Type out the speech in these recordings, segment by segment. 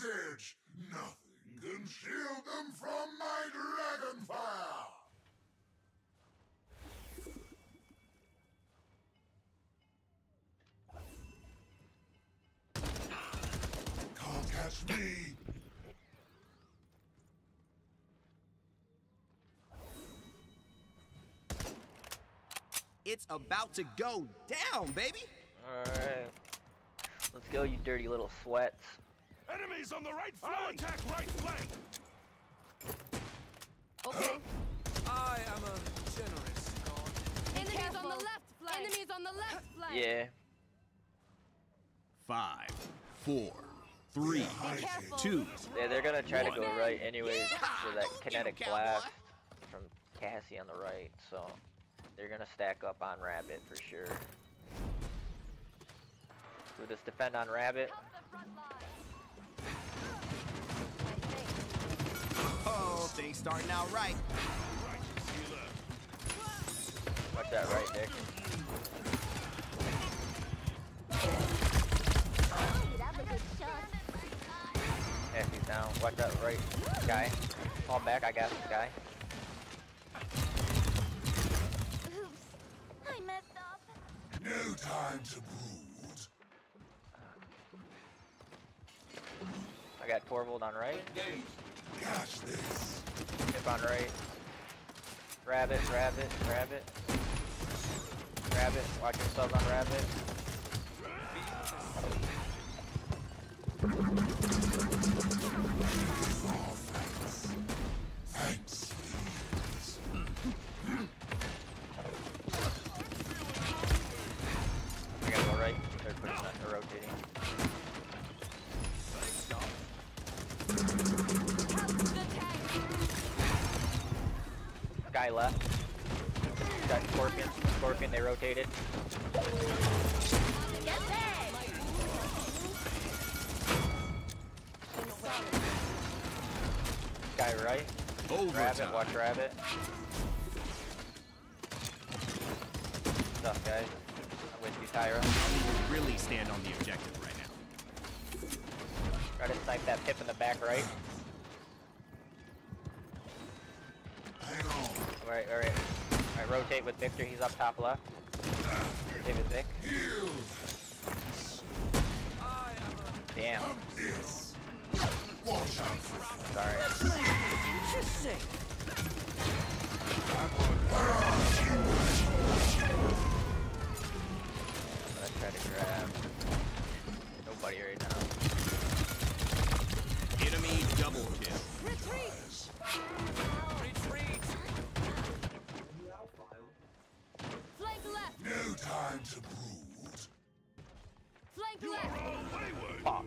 damage. Nothing can shield them from my dragon fire. Can't catch me. It's about to go down, baby. Alright. Let's go, you dirty little sweats. Enemies on the right flank! I'll attack right flank! Okay. I am a generous god. Enemies on the left flank. Enemies on the left flank. Yeah. Five, four, three, careful. two. Yeah, they're gonna try to go right anyways Yeah, for that go get 'em, kinetic blast from Cassie on the right, so they're gonna stack up on Rabbit for sure. So just defend on Rabbit. Help the front line. Oh, things starting out right. Watch that right, shot. Cassie's down. Watch that right guy. Fall back, I got this guy. Oops. I messed up. No time to brood. I got Torvald on right. Catch this. Hip on right. Rabbit, rabbit, rabbit. Rabbit, watch yourselves on rabbit. Thanks. Guy left. Got Scorpion. Scorpion, they rotated. Guy right. Rabbit, Overtime. watch Rabbit. Stuff, guys. I'm with you, Tyra. I'll really stand on the objective right now. Try to snipe that pip in the back right. Alright, alright. Alright, rotate with Viktor, he's up top left. Rotate with Vic. Heal I am a Damn. this. Watch Sorry. I'm try to grab. Nobody right now. Enemy double kill. Retreat. retreat. No time to brood. Flank left. Fuck.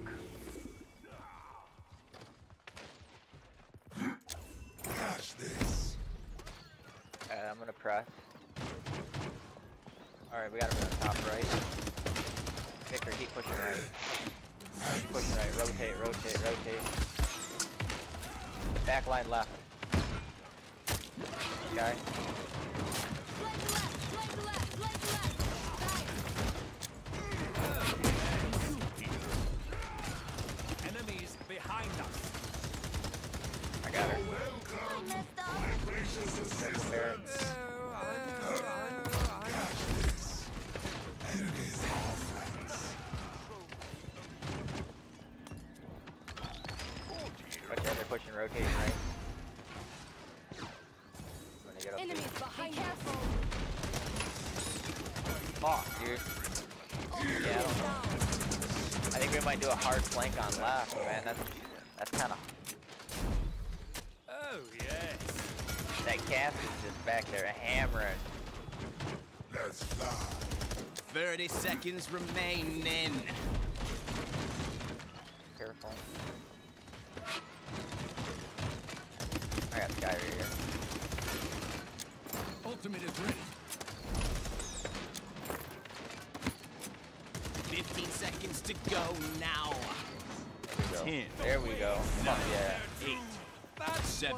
Catch this. Alright, I'm gonna press. Alright, we got him in the top right. Viktor, keep pushing right. Keep pushing right. Rotate, rotate, rotate. Back line left. Guy. Flank left. Flank left. Flank left. Enemies behind us. I got her. I messed up. Barracks. Catch this. Enemies are friends. Watch out, they're pushing rotating right. I'm get up here. Enemies behind. Be careful. Fuck, dude. Yeah, I don't know. I think we might do a hard flank on left, man. That's that's kind of Oh, yes. That is just back there hammering. Let's fly. 30 seconds remaining. Careful. I got the guy right here. Ultimate is ready. 15 seconds to go now. There we go. 10, There we go. Fuck yeah. 8, That's 7,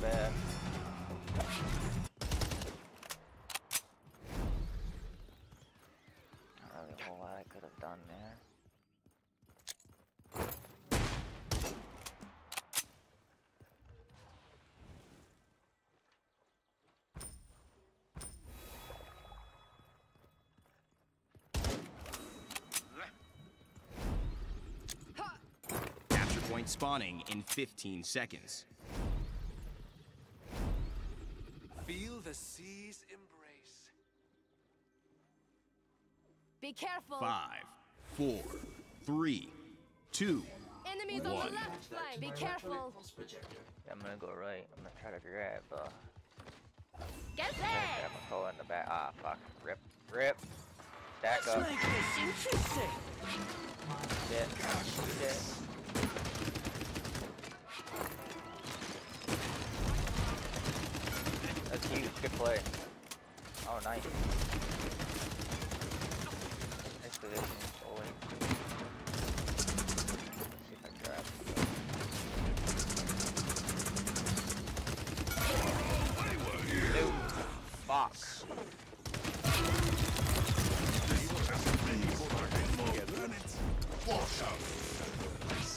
bro, bad. Not really a whole lot I could have done there. Capture point spawning in 15 seconds. The sea's embrace. Be careful. Five, four, three, two. Enemies on the left flank. Be careful. I'm gonna go right. I'm gonna try to grab, uh, Get try to back! grab a Koa in the back. Ah, fuck. Rip. Rip. Stack up. Shit. Shit. If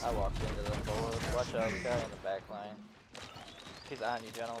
I walked into the forward. Watch out, guy in the back line. He's on you, General.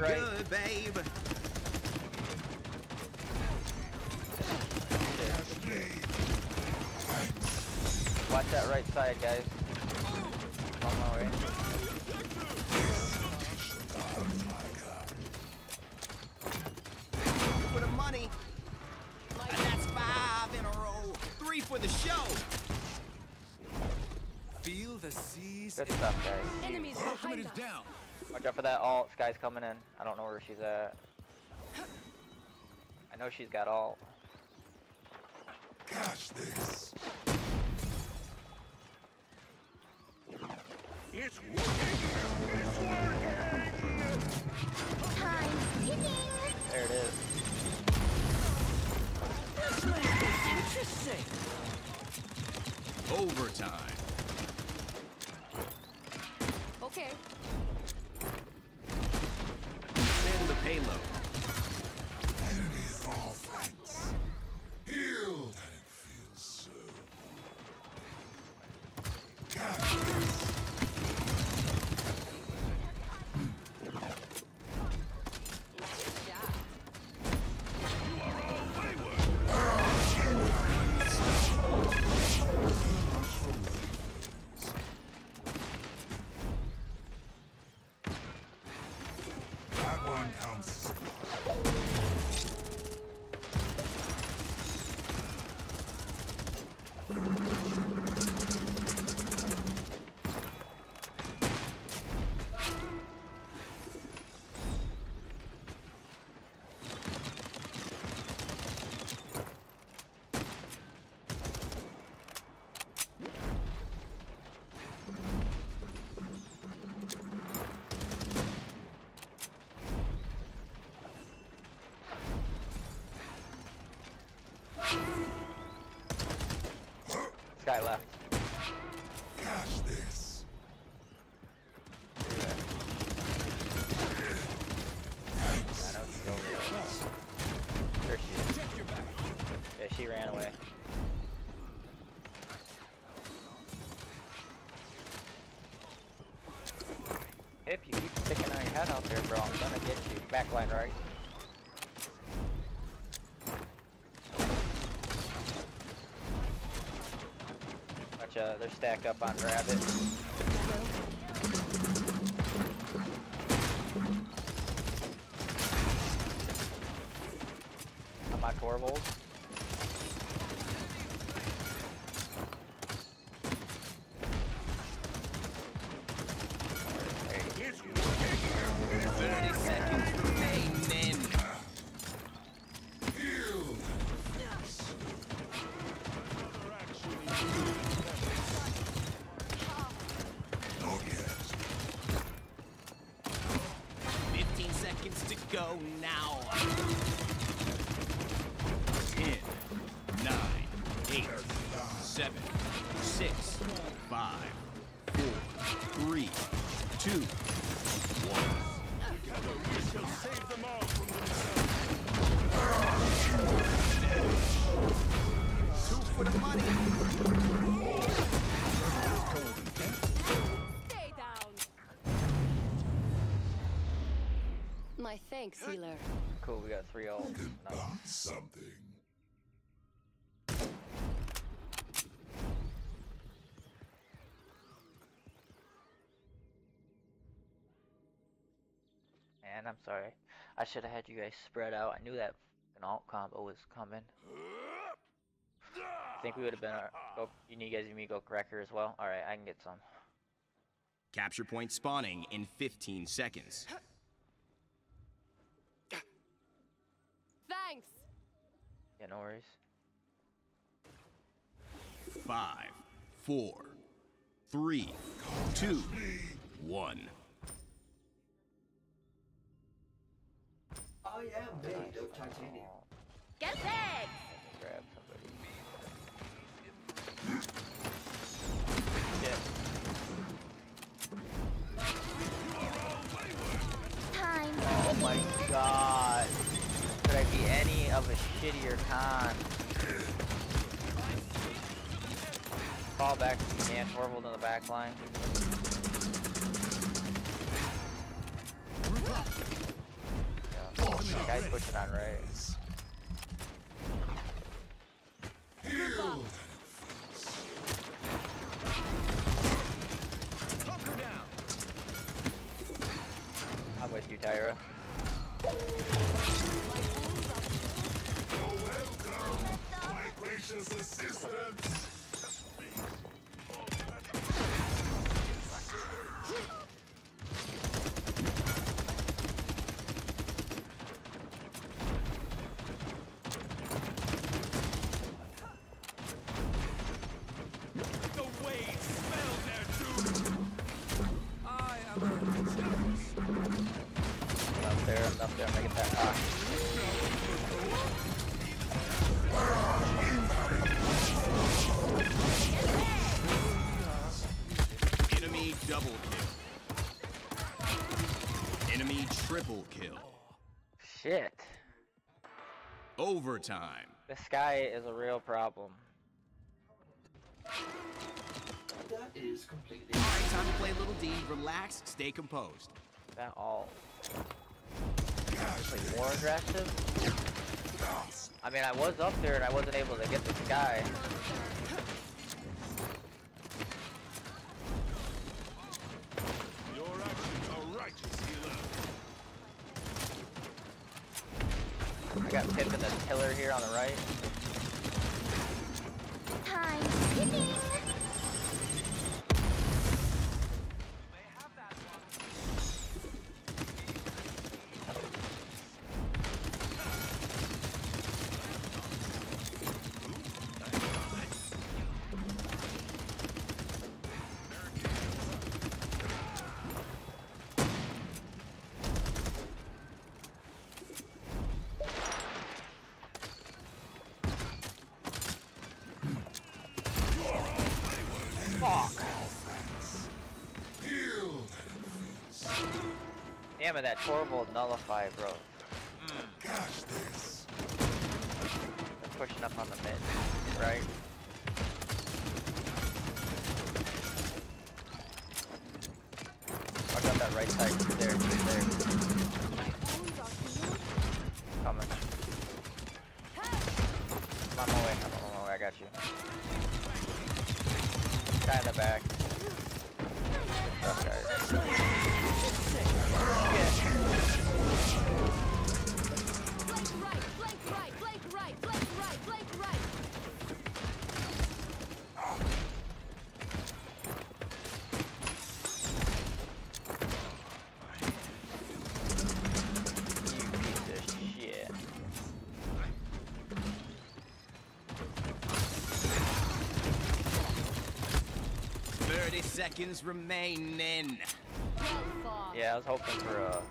Hit this right. Good, babe. Watch that right side, guys. On my way. For the money. And that's five in a row. Three for the show. Feel the sea's Good stuff, guys. Enemies behind us. down. Watch out for that alt. This guy's coming in. I don't know where she's at. I know she's got alt. Catch this. It's working. It's working. Time ticking! There it is. Interesting! Overtime. Okay. Payload. he ran away. If you keep sticking on your head out there, bro, I'm gonna get you. Backline right. Watch out, they're stacked up on Rabbit. Thanks, healer. Cool, we got three ult. Nice. Something. Man, I'm sorry. I should have had you guys spread out. I knew that an alt combo was coming. I think we would have been. Our, go, you need guys need me go cracker as well. All right, I can get some. Capture point spawning in 15 seconds. Yeah, no worries. Five, four, three, two, one. I am made of titanium. Get bags! Of a shittier con? Fall back and Torvald in the back line. Yeah. Guy's pushing on right. Overtime. This guy is a real problem. That is completely. Alright, time to play Little D. Relax, stay composed. That all. Like more aggressive. I mean, I was up there and I wasn't able to get this guy. Your actions are righteous, healer. Pip in the pillar here on the right. him and that horrible nullify, bro. Mm. Gosh, this. They're pushing up on the mid, right? I got that right side there, there. Coming. I'm on my way, I'm on my way, I got you. Guy in the back. seconds remaining. Yeah, I was hoping for a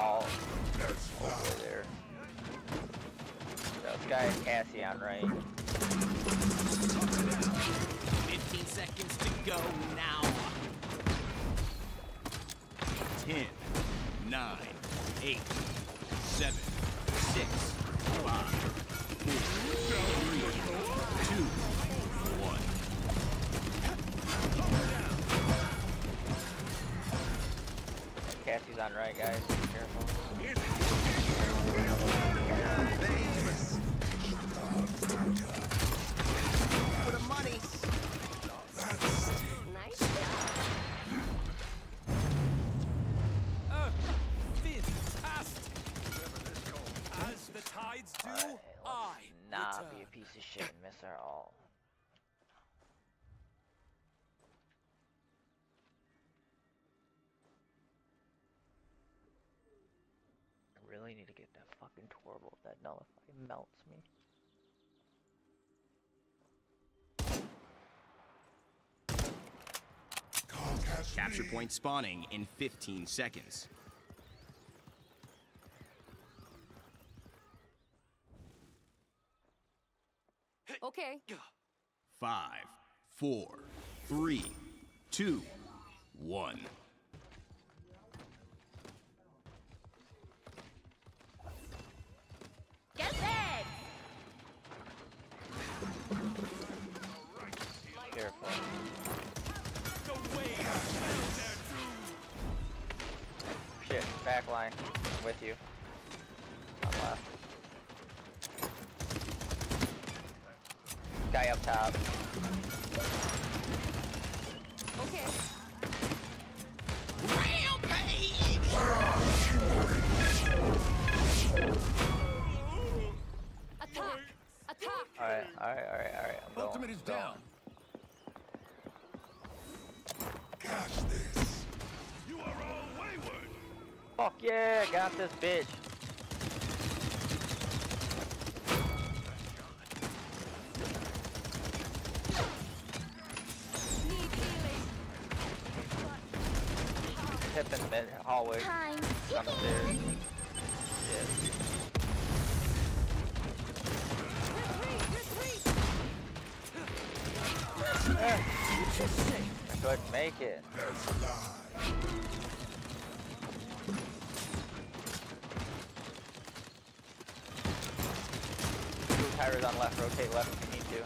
all over there. That guy is Cassian, right? 15 seconds to go now. 10, 9, 8, On right, guys. Nullify melts me. Capture point spawning in 15 seconds. Okay. Five, four, three, two, one. Back line. I'm with you. On left. Guy up top. Okay. Fuck yeah, got this bitch. Need. Hip in the mid hallway. Time Downstairs. ticking! Shit. Retreat! Retreat! I couldn't make it. Two on left, rotate left if you need to.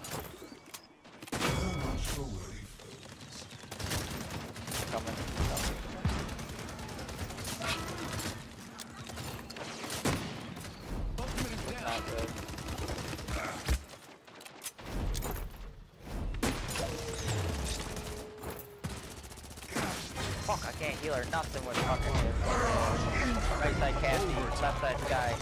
Coming. Fuck, I can't heal her nothing with fucking this. Right side Cassie, left side Skye.